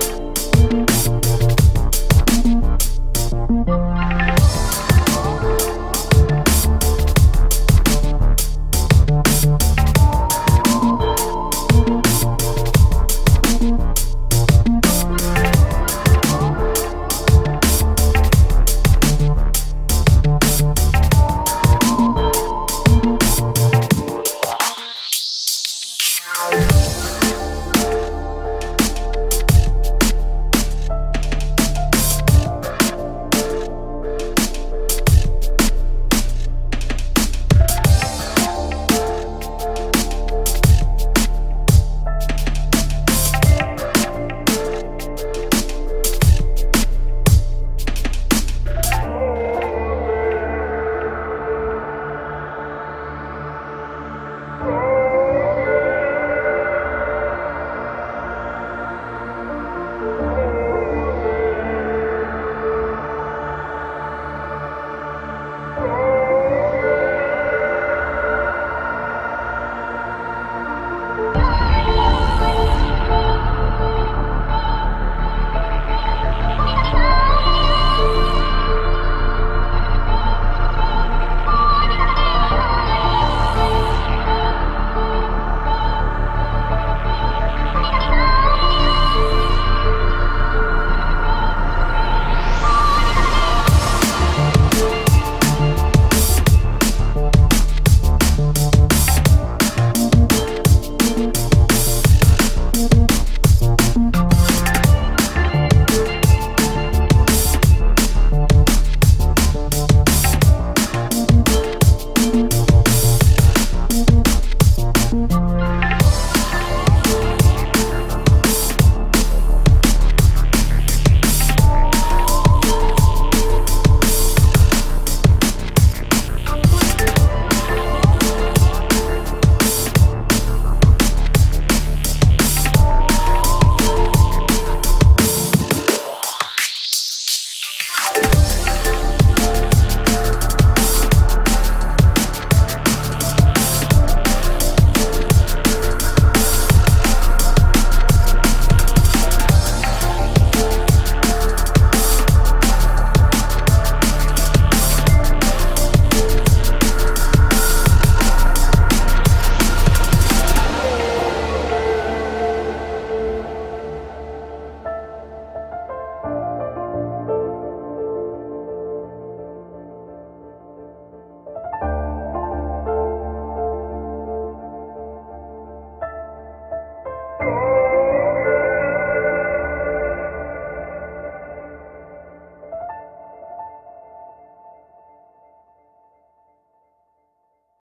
Bye.